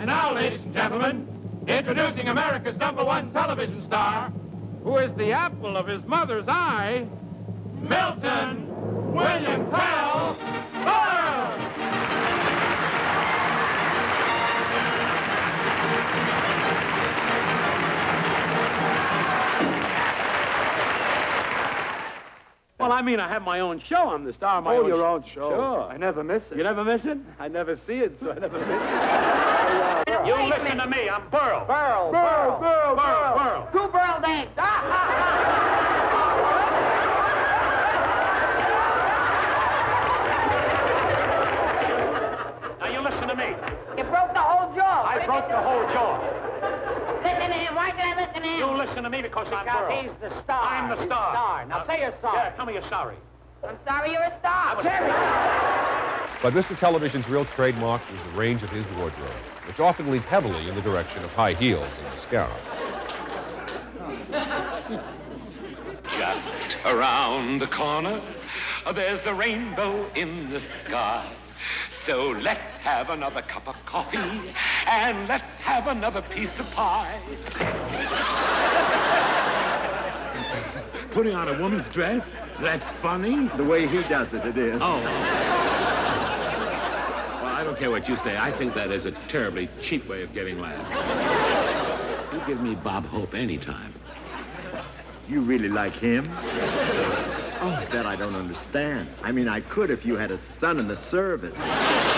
And now, ladies and gentlemen, introducing America's number one television star, who is the apple of his mother's eye, Milton William Tell Berle! Well, I mean, I have my own show. I'm the star of my oh, own your own show. Sure. I never miss it. You never miss it? I never see it, so I never miss it. You listen to me. I'm Berle. Berle, Berle, Berle, Berle, Berle. Two Burl dance. Ah. Now, you listen to me. You broke the whole jaw. I broke the whole jaw. Listen to him. Why did I listen to him? You listen to me because, I'm Berle. he's the star. I'm the He's star. star. Now say you're sorry. Yeah, tell me you're sorry. I'm sorry you're a star. I'm a star. But Mr. Television's real trademark was the range of his wardrobe, which often leaned heavily in the direction of high heels and mascara. Just around the corner, uh, there's a rainbow in the sky. So let's have another cup of coffee and let's have another piece of pie. Putting on a woman's dress? That's funny? The way he does it, it is. Oh. I don't care what you say. I think that is a terribly cheap way of getting laughs. You give me Bob Hope anytime. You really like him? Oh, that I don't understand. I mean, I could if you had a son in the service.